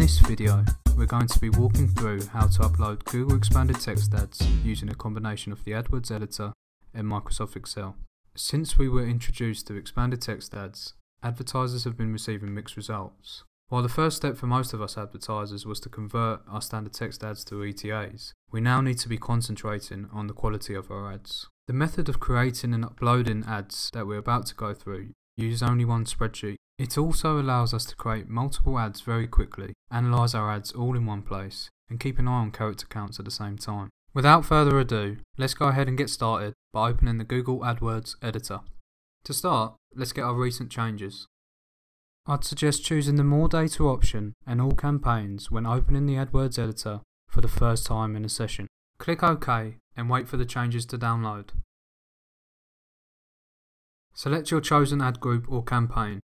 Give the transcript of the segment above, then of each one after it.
this video, we're going to be walking through how to upload Google Expanded Text Ads using a combination of the AdWords editor and Microsoft Excel. Since we were introduced to Expanded Text Ads, advertisers have been receiving mixed results. While the first step for most of us advertisers was to convert our standard text ads to ETAs, we now need to be concentrating on the quality of our ads. The method of creating and uploading ads that we're about to go through uses only one spreadsheet. It also allows us to create multiple ads very quickly, analyse our ads all in one place, and keep an eye on character counts at the same time. Without further ado, let's go ahead and get started by opening the Google AdWords editor. To start, let's get our recent changes. I'd suggest choosing the More Data option and all campaigns when opening the AdWords editor for the first time in a session. Click OK and wait for the changes to download. Select your chosen ad group or campaign.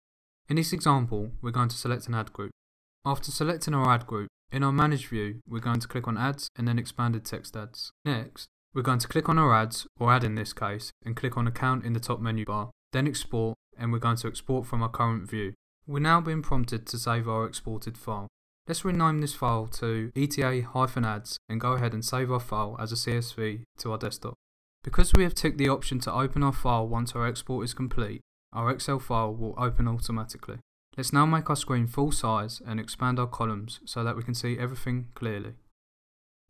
In this example, we're going to select an ad group. After selecting our ad group, in our Manage view, we're going to click on Ads and then Expanded Text Ads. Next, we're going to click on our ads, or ad in this case, and click on Account in the top menu bar, then Export, and we're going to export from our current view. We're now being prompted to save our exported file. Let's rename this file to eta-ads and go ahead and save our file as a CSV to our desktop. Because we have ticked the option to open our file once our export is complete, our Excel file will open automatically. Let's now make our screen full size and expand our columns so that we can see everything clearly.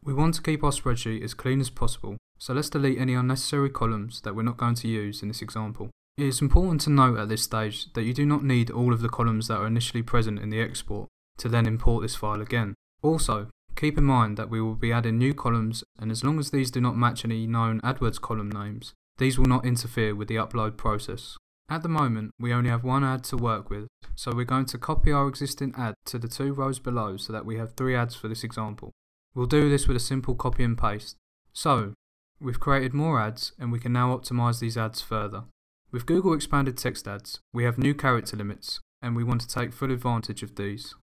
We want to keep our spreadsheet as clean as possible, so let's delete any unnecessary columns that we're not going to use in this example. It is important to note at this stage that you do not need all of the columns that are initially present in the export to then import this file again. Also, keep in mind that we will be adding new columns and as long as these do not match any known AdWords column names, these will not interfere with the upload process. At the moment, we only have one ad to work with, so we're going to copy our existing ad to the two rows below so that we have three ads for this example. We'll do this with a simple copy and paste. So, we've created more ads and we can now optimize these ads further. With Google Expanded Text Ads, we have new character limits, and we want to take full advantage of these.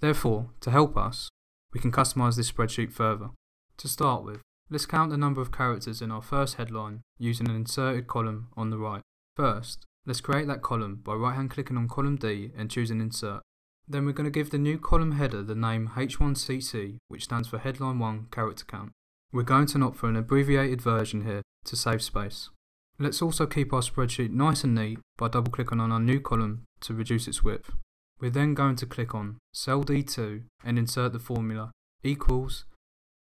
Therefore, to help us, we can customize this spreadsheet further. To start with, let's count the number of characters in our first headline using an inserted column on the right. First, let's create that column by right hand clicking on column D and choosing insert. Then we're going to give the new column header the name H1CC, which stands for Headline 1 Character Count. We're going to opt for an abbreviated version here to save space. Let's also keep our spreadsheet nice and neat by double clicking on our new column to reduce its width. We're then going to click on cell D2 and insert the formula equals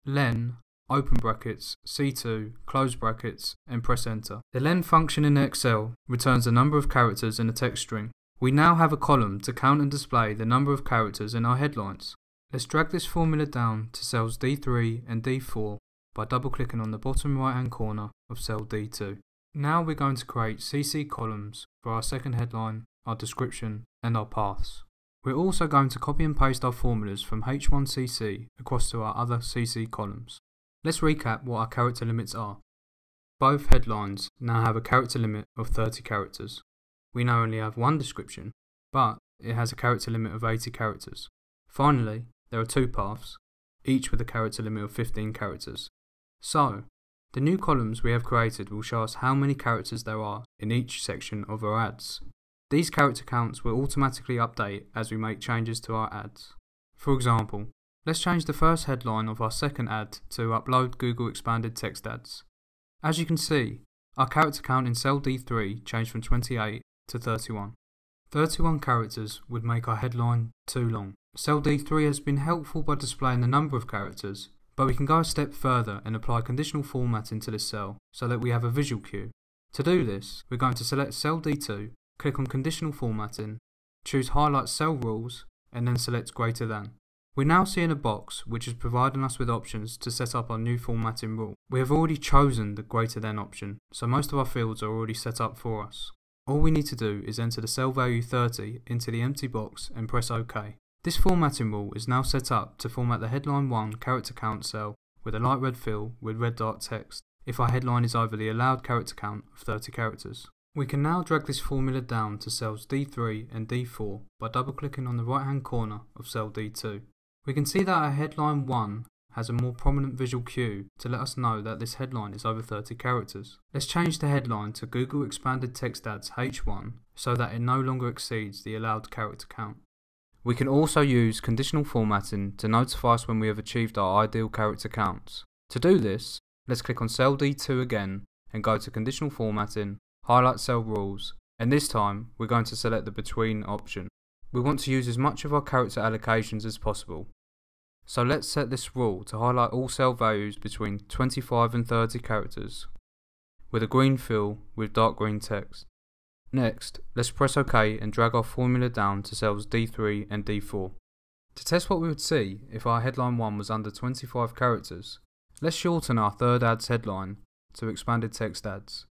len open brackets C2 close brackets and press enter. The len function in Excel returns the number of characters in a text string. We now have a column to count and display the number of characters in our headlines. Let's drag this formula down to cells D3 and D4 by double clicking on the bottom right hand corner of cell D2. Now we're going to create CC columns for our second headline, our description and our paths. We're also going to copy and paste our formulas from H1CC across to our other CC columns. Let's recap what our character limits are. Both headlines now have a character limit of 30 characters. We now only have one description, but it has a character limit of 80 characters. Finally, there are two paths, each with a character limit of 15 characters. So, the new columns we have created will show us how many characters there are in each section of our ads. These character counts will automatically update as we make changes to our ads. For example, let's change the first headline of our second ad to Upload Google Expanded Text Ads. As you can see, our character count in cell D3 changed from 28 to 31. 31 characters would make our headline too long. Cell D3 has been helpful by displaying the number of characters, but we can go a step further and apply conditional formatting to this cell so that we have a visual cue. To do this, we're going to select cell D2, click on conditional formatting, choose highlight cell rules, and then select greater than. We're now seeing a box which is providing us with options to set up our new formatting rule. We have already chosen the greater than option, so most of our fields are already set up for us. All we need to do is enter the cell value 30 into the empty box and press OK. This formatting rule is now set up to format the headline 1 character count cell with a light red fill with red dark text if our headline is over the allowed character count of 30 characters. We can now drag this formula down to cells D3 and D4 by double clicking on the right hand corner of cell D2. We can see that our headline 1 has a more prominent visual cue to let us know that this headline is over 30 characters. Let's change the headline to Google Expanded Text Ads H1 so that it no longer exceeds the allowed character count. We can also use conditional formatting to notify us when we have achieved our ideal character counts. To do this, let's click on cell D2 again and go to conditional formatting, highlight cell rules, and this time we're going to select the between option. We want to use as much of our character allocations as possible. So let's set this rule to highlight all cell values between 25 and 30 characters, with a green fill with dark green text. Next, let's press OK and drag our formula down to cells D3 and D4. To test what we would see if our headline 1 was under 25 characters, let's shorten our third ads headline to expanded text ads.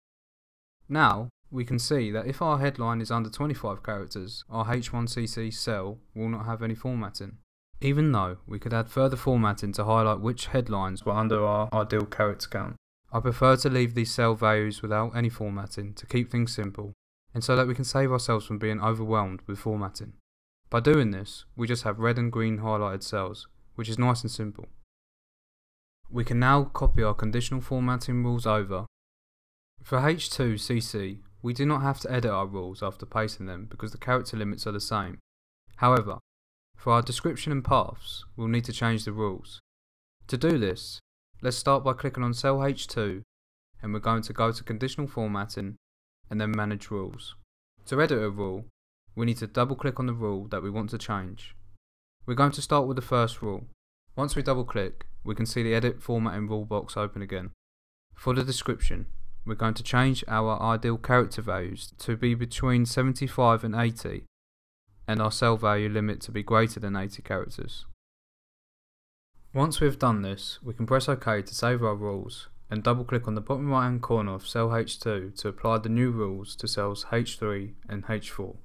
Now, we can see that if our headline is under 25 characters, our H1CC cell will not have any formatting. Even though we could add further formatting to highlight which headlines were under our ideal character count. I prefer to leave these cell values without any formatting to keep things simple and so that we can save ourselves from being overwhelmed with formatting. By doing this, we just have red and green highlighted cells, which is nice and simple. We can now copy our conditional formatting rules over. For H2CC, we do not have to edit our rules after pasting them because the character limits are the same. However, for our description and paths, we'll need to change the rules. To do this, let's start by clicking on cell H2 and we're going to go to conditional formatting and then manage rules. To edit a rule, we need to double click on the rule that we want to change. We're going to start with the first rule. Once we double click, we can see the edit formatting rule box open again. For the description, we're going to change our ideal character values to be between 75 and 80 and our cell value limit to be greater than 80 characters. Once we've done this, we can press OK to save our rules and double click on the bottom right hand corner of cell H2 to apply the new rules to cells H3 and H4.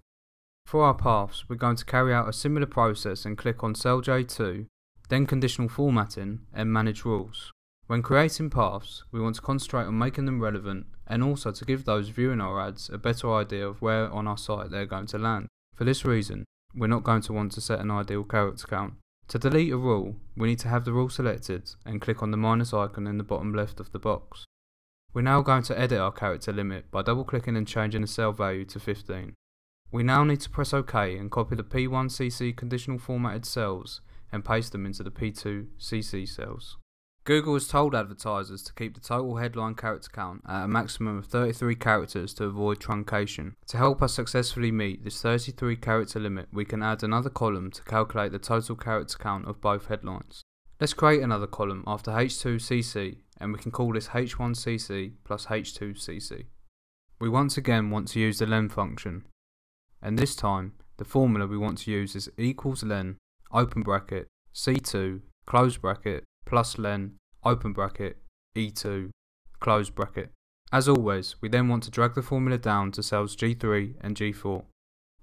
For our paths, we're going to carry out a similar process and click on cell J2, then conditional formatting and manage rules. When creating paths, we want to concentrate on making them relevant and also to give those viewing our ads a better idea of where on our site they're going to land. For this reason, we're not going to want to set an ideal character count. To delete a rule, we need to have the rule selected and click on the minus icon in the bottom left of the box. We're now going to edit our character limit by double clicking and changing the cell value to 15. We now need to press OK and copy the P1CC conditional formatted cells and paste them into the P2CC cells. Google has told advertisers to keep the total headline character count at a maximum of 33 characters to avoid truncation. To help us successfully meet this 33 character limit, we can add another column to calculate the total character count of both headlines. Let's create another column after H2CC and we can call this H1CC plus H2CC. We once again want to use the len function and this time the formula we want to use is equals len open bracket C2 close bracket plus len, open bracket, E2, close bracket. As always, we then want to drag the formula down to cells G3 and G4.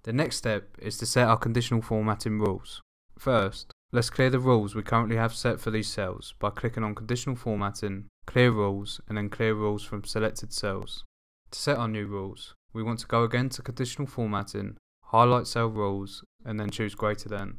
The next step is to set our conditional formatting rules. First, let's clear the rules we currently have set for these cells by clicking on conditional formatting, clear rules, and then clear rules from selected cells. To set our new rules, we want to go again to conditional formatting, highlight cell rules, and then choose greater than.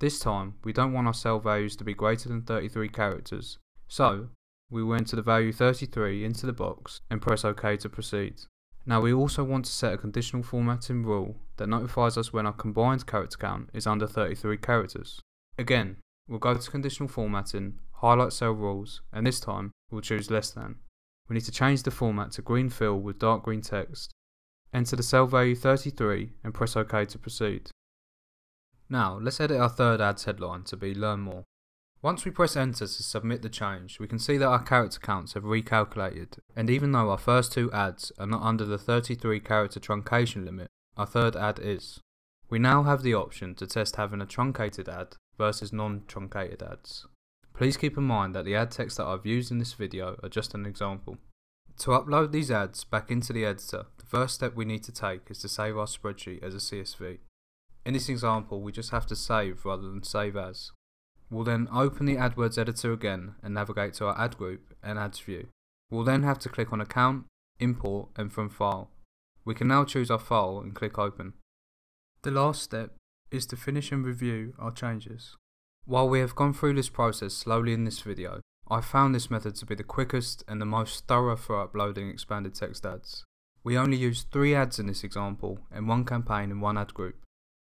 This time, we don't want our cell values to be greater than 33 characters, so we will enter the value 33 into the box and press OK to proceed. Now we also want to set a conditional formatting rule that notifies us when our combined character count is under 33 characters. Again, we'll go to conditional formatting, highlight cell rules, and this time we'll choose less than. We need to change the format to green fill with dark green text. Enter the cell value 33 and press OK to proceed. Now, let's edit our third ads headline to be Learn More. Once we press enter to submit the change, we can see that our character counts have recalculated, and even though our first two ads are not under the 33 character truncation limit, our third ad is. We now have the option to test having a truncated ad versus non-truncated ads. Please keep in mind that the ad text that I've used in this video are just an example. To upload these ads back into the editor, the first step we need to take is to save our spreadsheet as a CSV. In this example, we just have to save rather than save as. We'll then open the AdWords editor again and navigate to our ad group and ads view. We'll then have to click on account, import and from file. We can now choose our file and click open. The last step is to finish and review our changes. While we have gone through this process slowly in this video, I found this method to be the quickest and the most thorough for uploading expanded text ads. We only used three ads in this example and one campaign in one ad group.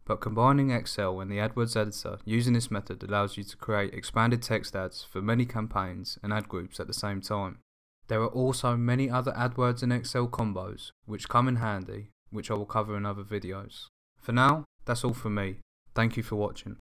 But combining Excel and the AdWords editor using this method allows you to create expanded text ads for many campaigns and ad groups at the same time. There are also many other AdWords and Excel combos which come in handy, which I will cover in other videos. For now, that's all from me. Thank you for watching.